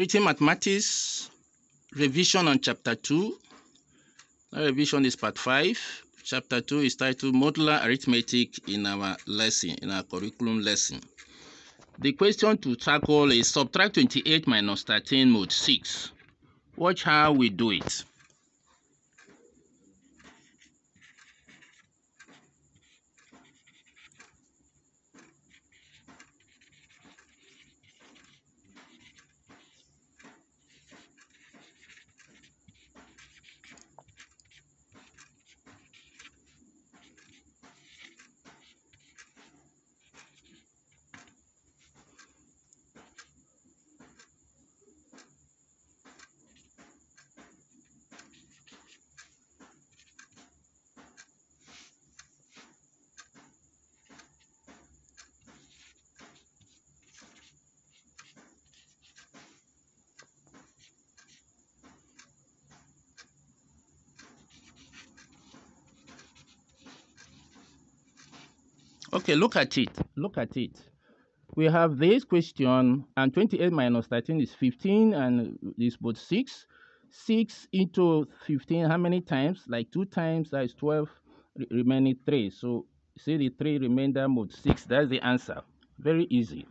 Treating mathematics, revision on chapter 2. That revision is part 5. Chapter 2 is titled Modular Arithmetic in our lesson, in our curriculum lesson. The question to tackle is subtract 28 minus 13 mode 6. Watch how we do it. Okay, look at it. Look at it. We have this question, and 28 minus 13 is 15, and this both 6. 6 into 15, how many times? Like 2 times, that is 12, re- remaining 3. So, see the 3 remainder mode 6. That's the answer. Very easy.